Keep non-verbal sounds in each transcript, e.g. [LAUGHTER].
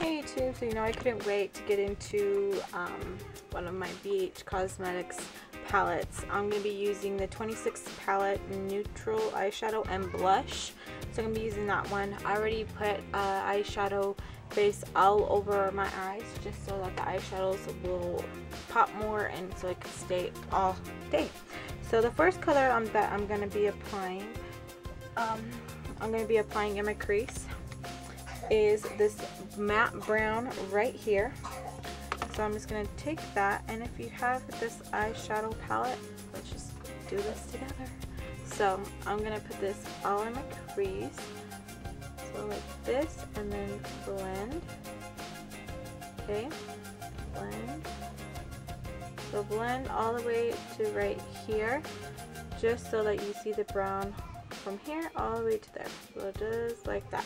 Hey YouTube, so you know I couldn't wait to get into um, one of my BH Cosmetics palettes. I'm going to be using the 26 palette neutral eyeshadow and blush. So I'm going to be using that one. I already put uh, eyeshadow base all over my eyes just so that the eyeshadows will pop more and so it can stay all day. So the first color I'm, that I'm going to be applying, um, I'm going to be applying in my crease is this matte brown right here. So I'm just going to take that and if you have this eyeshadow palette, let's just do this together. So I'm going to put this all in my crease. So like this and then blend. Okay, blend. So blend all the way to right here just so that you see the brown from here all the way to there. So just like that.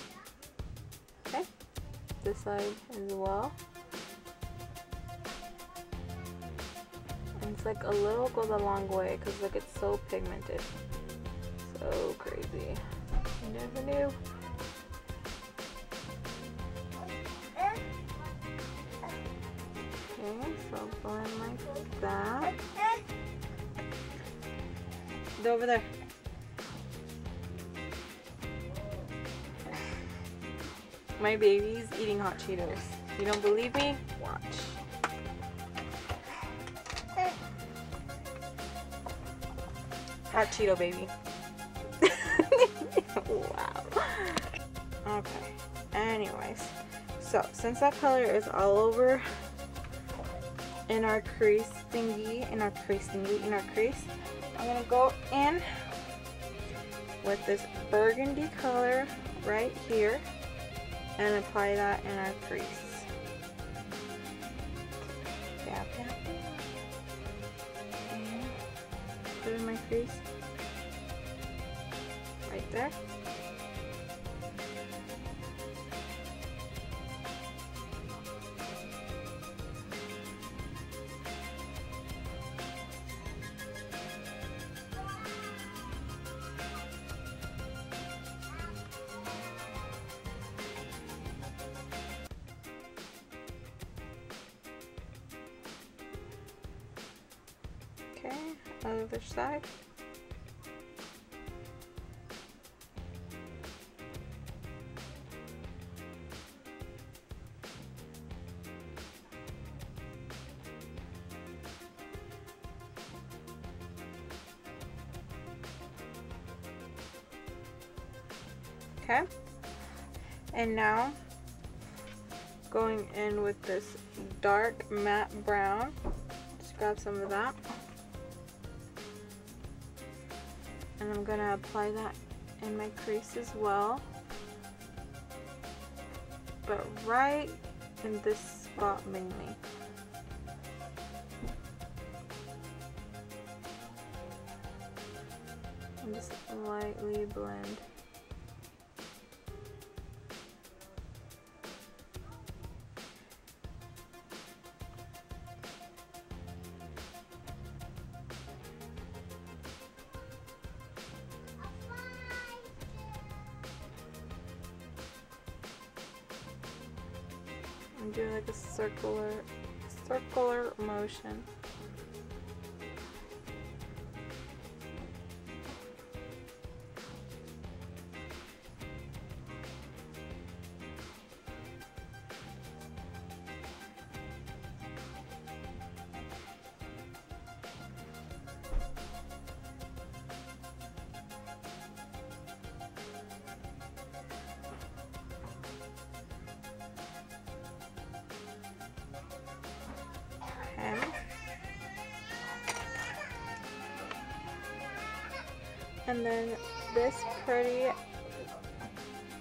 This side as well. And it's like a little goes a long way because look, it's so pigmented. So crazy. You never knew. Okay, so blend like that. Go over there. My baby's eating hot Cheetos. You don't believe me? Watch. Hot Cheeto baby. [LAUGHS] wow. Okay. Anyways. So, since that color is all over in our crease thingy, in our crease thingy, in our crease, I'm going to go in with this burgundy color right here and apply that in our crease. Tap, tap, and put in my crease right there. Okay, other side. Okay, and now going in with this dark matte brown. Just grab some of that. And I'm gonna apply that in my crease as well. But right in this spot mainly. And just lightly blend and do like a circular circular motion. And then this pretty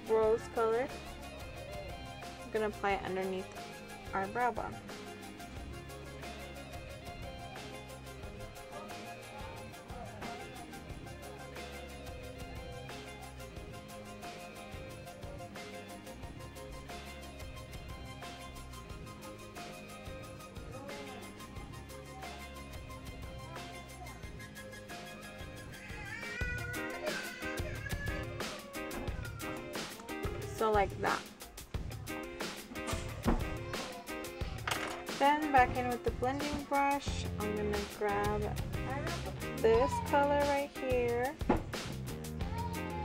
rose color, I'm gonna apply it underneath our brow bone. Like that. Then back in with the blending brush, I'm to grab this color right here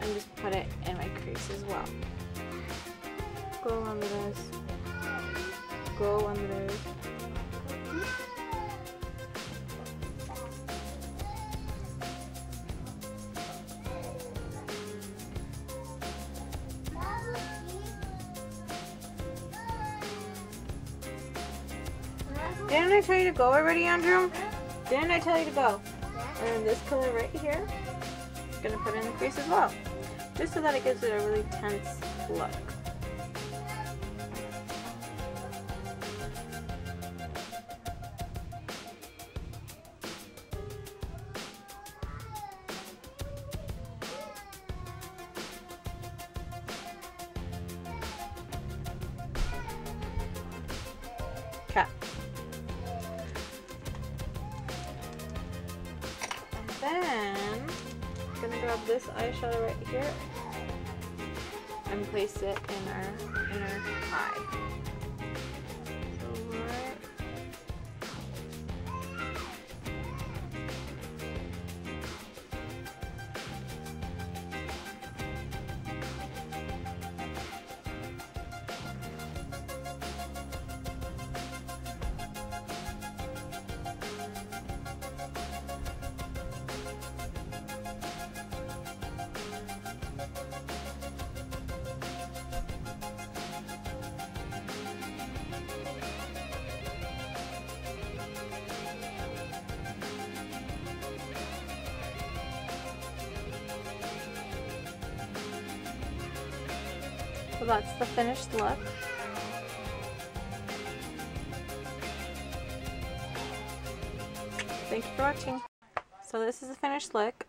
and just put it in my crease as well. Go under this. Go under this. Didn't I tell you to go already, Andrew? Didn't I tell you to go? And this color right here, I'm gonna put in the crease as well. Just so that it gives it a really tense look. Then I'm gonna grab this eyeshadow right here and place it in our inner eye. So that's the finished look. Thank you for watching. So this is the finished look.